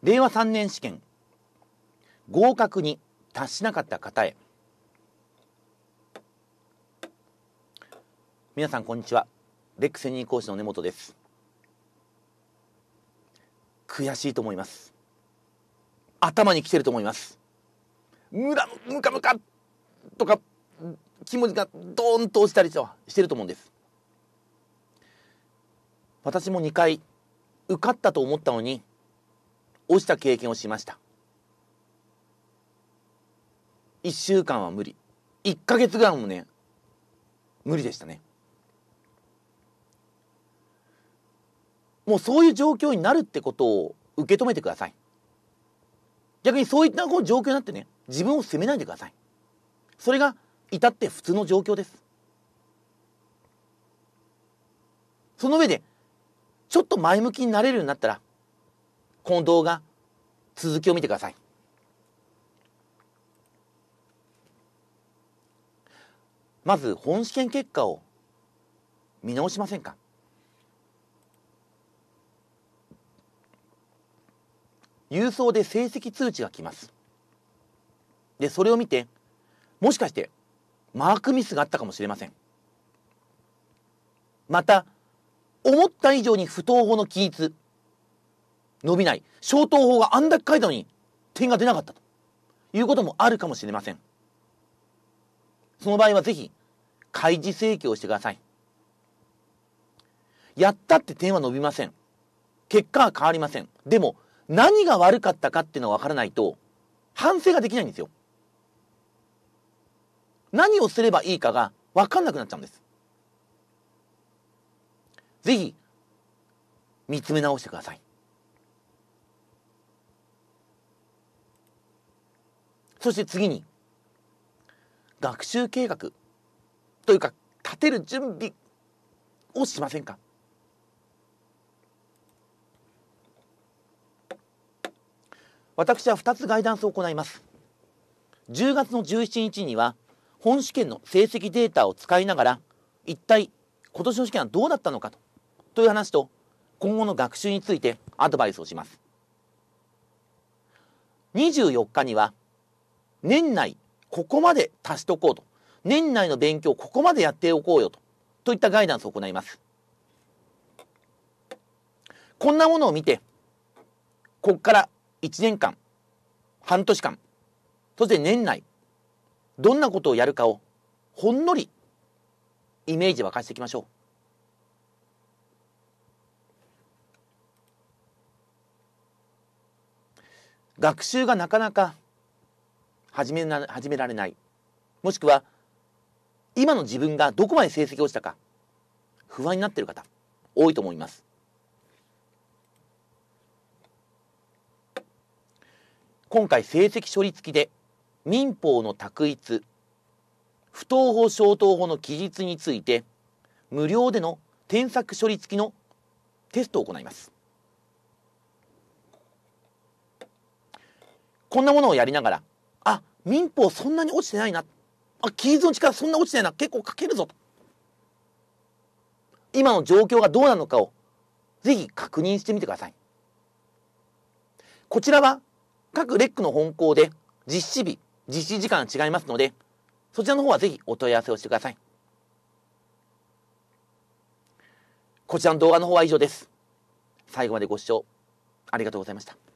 令和3年試験。合格に達しなかった方へ。皆さんこんにちは。レック専任講師の根本です。悔しいと思います。頭に来てると思います。むらむかむかとか気持ちがドーンと落ちたりしてると思うんです。私も2回受かったと思ったのに落ちた経験をしました。1週間は無理。1ヶ月ぐらいもね無理でしたね。もうそういう状況になるってことを受け止めてください。逆にそういった状況になってね自分を責めないでください。それが至って普通の状況です。その上でちょっと前向きになれるようになったらこの動画続きを見てください。まず本試験結果を見直しませんか？郵送で成績通知が来ます。でそれを見てもしかしてマークミスがあったかもしれません。また思った以上に不等法の記述伸びない。小等法があんだけ書いたのに点が出なかったということもあるかもしれません。その場合はぜひ開示請求をしてください。やったって点は伸びません。結果は変わりません。でも何が悪かったかっていうのが分からないと反省ができないんですよ。何をすればいいかが分かんなくなっちゃうんです。ぜひ見つめ直してください。そして次に学習計画というか立てる準備をしませんか？私は2つガイダンスを行います。10月の17日には本試験の成績データを使いながら一体今年の試験はどうだったのかとという話と今後の学習についてアドバイスをします。24日には年内ここまで足しておこうと。年内の勉強ここまでやっておこうよと。といったガイダンスを行います。こんなものを見てここから1年間半年間そして年内どんなことをやるかをほんのりイメージ沸かしていきましょう。学習がなかなか始めな始められない。もしくは今の自分がどこまで成績をしたか不安になっている方多いと思います。今回成績処理付きで民法の択一不当法小当法の記述について無料での添削処理付きのテストを行います。こんなものをやりながらあ民法そんなに落ちてないな。あ記述の力そんな落ちてないな。結構書けるぞ。今の状況がどうなのかをぜひ確認してみてください。こちらは各レックの本校で実施日実施時間違いますのでそちらの方はぜひお問い合わせをしてください。こちらの動画の方は以上です。最後までご視聴ありがとうございました。